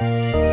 Música